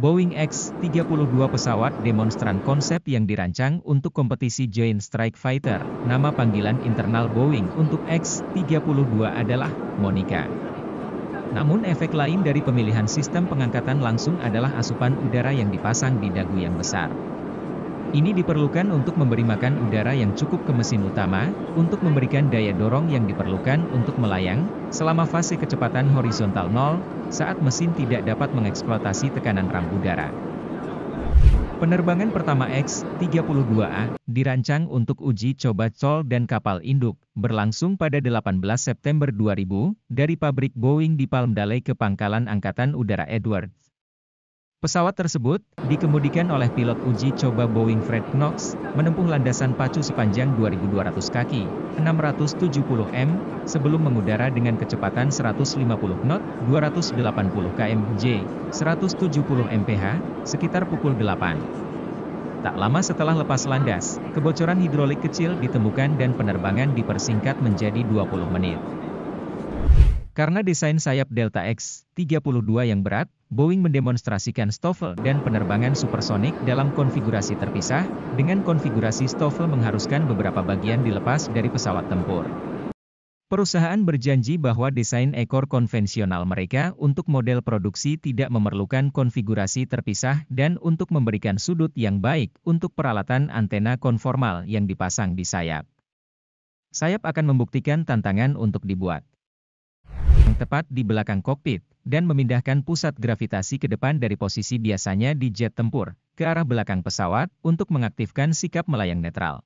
Boeing X-32 pesawat demonstran konsep yang dirancang untuk kompetisi Joint Strike Fighter. Nama panggilan internal Boeing untuk X-32 adalah Monica. Namun efek lain dari pemilihan sistem pengangkatan langsung adalah asupan udara yang dipasang di dagu yang besar. Ini diperlukan untuk memberi makan udara yang cukup ke mesin utama, untuk memberikan daya dorong yang diperlukan untuk melayang, selama fase kecepatan horizontal 0, saat mesin tidak dapat mengeksploitasi tekanan ram udara. Penerbangan pertama X-32A, dirancang untuk uji coba col dan kapal induk, berlangsung pada 18 September 2000, dari pabrik Boeing di Palmdale ke Pangkalan Angkatan Udara Edwards. Pesawat tersebut, dikemudikan oleh pilot uji coba Boeing Fred Knox, menempuh landasan pacu sepanjang 2.200 kaki, 670 m, sebelum mengudara dengan kecepatan 150 knot, 280 km/j, 170 mph, sekitar pukul 8. Tak lama setelah lepas landas, kebocoran hidrolik kecil ditemukan dan penerbangan dipersingkat menjadi 20 menit. Karena desain sayap Delta X 32 yang berat, Boeing mendemonstrasikan Stoffel dan penerbangan supersonik dalam konfigurasi terpisah, dengan konfigurasi Stoffel mengharuskan beberapa bagian dilepas dari pesawat tempur. Perusahaan berjanji bahwa desain ekor konvensional mereka untuk model produksi tidak memerlukan konfigurasi terpisah dan untuk memberikan sudut yang baik untuk peralatan antena konformal yang dipasang di sayap. Sayap akan membuktikan tantangan untuk dibuat tepat di belakang kokpit, dan memindahkan pusat gravitasi ke depan dari posisi biasanya di jet tempur, ke arah belakang pesawat, untuk mengaktifkan sikap melayang netral.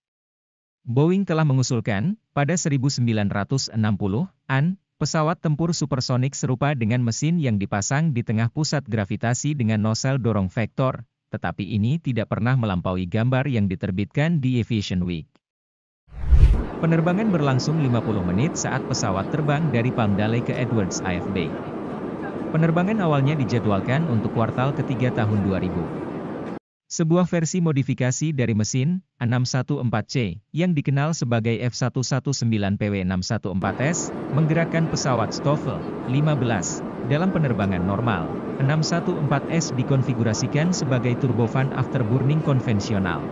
Boeing telah mengusulkan, pada 1960-an, pesawat tempur supersonik serupa dengan mesin yang dipasang di tengah pusat gravitasi dengan nosel dorong vektor, tetapi ini tidak pernah melampaui gambar yang diterbitkan di Aviation Week. Penerbangan berlangsung 50 menit saat pesawat terbang dari Palmdale ke Edwards AFB. Penerbangan awalnya dijadwalkan untuk kuartal ketiga tahun 2000. Sebuah versi modifikasi dari mesin, 614C, yang dikenal sebagai F119PW614S, menggerakkan pesawat Stoffel 15 dalam penerbangan normal. 614S dikonfigurasikan sebagai turbofan afterburning konvensional.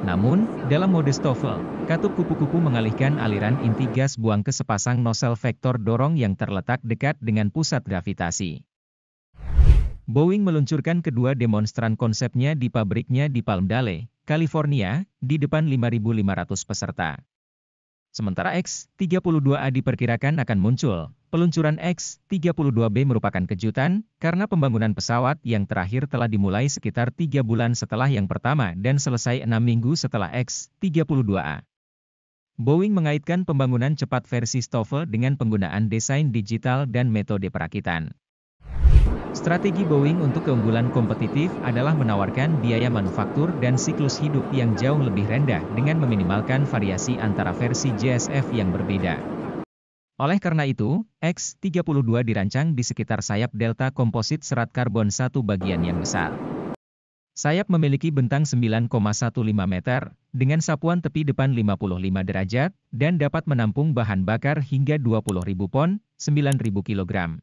Namun, dalam mode Stoffel, katup kupu-kupu mengalihkan aliran inti gas buang ke sepasang nosel vektor dorong yang terletak dekat dengan pusat gravitasi. Boeing meluncurkan kedua demonstran konsepnya di pabriknya di Palmdale, California, di depan 5.500 peserta. Sementara X-32A diperkirakan akan muncul, peluncuran X-32B merupakan kejutan, karena pembangunan pesawat yang terakhir telah dimulai sekitar tiga bulan setelah yang pertama dan selesai enam minggu setelah X-32A. Boeing mengaitkan pembangunan cepat versi Stoffel dengan penggunaan desain digital dan metode perakitan. Strategi Boeing untuk keunggulan kompetitif adalah menawarkan biaya manufaktur dan siklus hidup yang jauh lebih rendah dengan meminimalkan variasi antara versi JSF yang berbeda. Oleh karena itu, X-32 dirancang di sekitar sayap delta komposit serat karbon satu bagian yang besar. Sayap memiliki bentang 9,15 meter, dengan sapuan tepi depan 55 derajat, dan dapat menampung bahan bakar hingga 20.000 pon, 9.000 kilogram.